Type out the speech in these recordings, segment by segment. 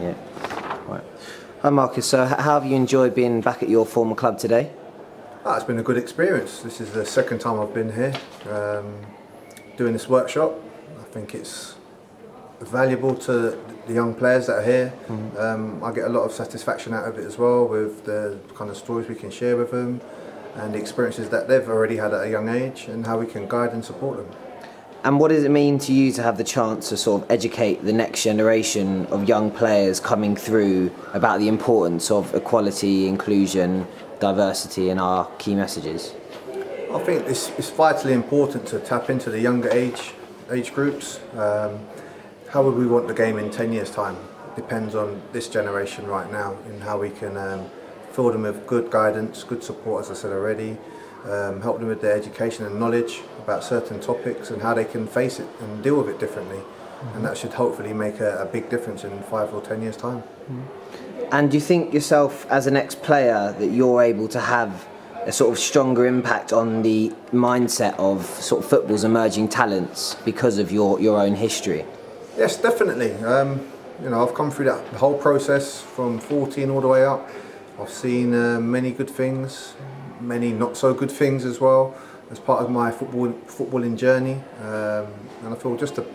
Yeah. Right. Hi Marcus, so how have you enjoyed being back at your former club today? Ah, it's been a good experience. This is the second time I've been here um, doing this workshop. I think it's valuable to the young players that are here. Mm-hmm. Um, I get a lot of satisfaction out of it as well with the kind of stories we can share with them and the experiences that they've already had at a young age and how we can guide and support them. And what does it mean to you to have the chance to sort of educate the next generation of young players coming through about the importance of equality, inclusion, diversity, and our key messages? I think it's, it's vitally important to tap into the younger age age groups. Um, how would we want the game in 10 years' time? Depends on this generation right now and how we can um, fill them with good guidance, good support, as I said already, um, help them with their education and knowledge about certain topics and how they can face it and deal with it differently. Mm-hmm. And that should hopefully make a, a, big difference in five or ten years' time. Mm-hmm. And do you think yourself, as an ex player, that you're able to have a sort of stronger impact on the mindset of sort of football's emerging talents because of your, your own history? Yes, definitely. Um, you know, I've come through that whole process from 14 all the way up. I've seen uh, many good things, many not so good things as well as part of my football footballing journey, um, and I feel just to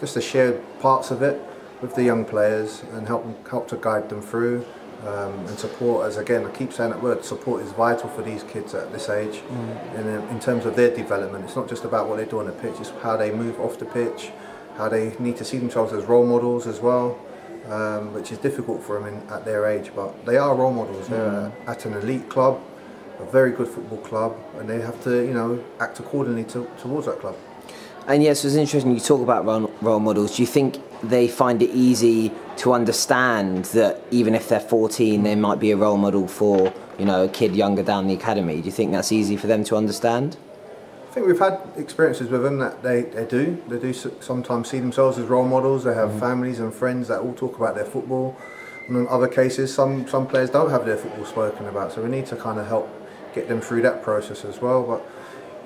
just to share parts of it with the young players and help help to guide them through. Um, and support, as again I keep saying that word, support is vital for these kids at this age. Mm. In, in terms of their development, it's not just about what they do on the pitch; it's how they move off the pitch, how they need to see themselves as role models as well. Um, which is difficult for them in, at their age, but they are role models. They're mm. at an elite club, a very good football club, and they have to, you know, act accordingly to, towards that club. And yes, it's interesting you talk about role, role models. Do you think they find it easy to understand that even if they're 14, they might be a role model for, you know, a kid younger down the academy? Do you think that's easy for them to understand? I think we've had experiences with them that they, they do. They do sometimes see themselves as role models. They have mm. families and friends that all talk about their football. And in other cases, some, some players don't have their football spoken about. So we need to kind of help get them through that process as well. But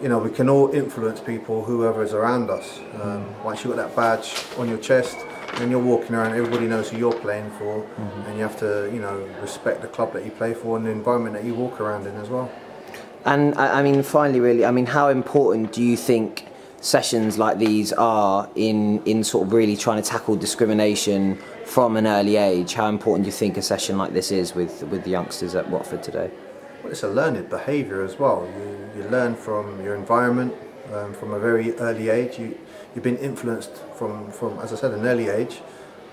you know, we can all influence people, whoever is around us. Um, once you've got that badge on your chest, and you're walking around, everybody knows who you're playing for, mm-hmm. and you have to, you know, respect the club that you play for and the environment that you walk around in as well. And I mean, finally, really, I mean, how important do you think sessions like these are in in sort of really trying to tackle discrimination from an early age? How important do you think a session like this is with with the youngsters at Watford today? Well, it's a learned behaviour as well. You, you learn from your environment um, from a very early age. You, you've been influenced from, from, as I said, an early age.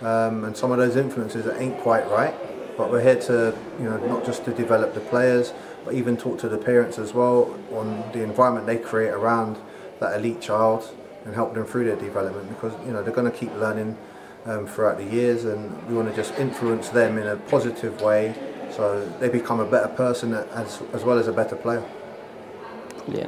Um, and some of those influences ain't quite right. But we're here to, you know, not just to develop the players, but even talk to the parents as well on the environment they create around that elite child and help them through their development because, you know, they're going to keep learning um, throughout the years and we want to just influence them in a positive way so they become a better person as, as well as a better player. Yeah.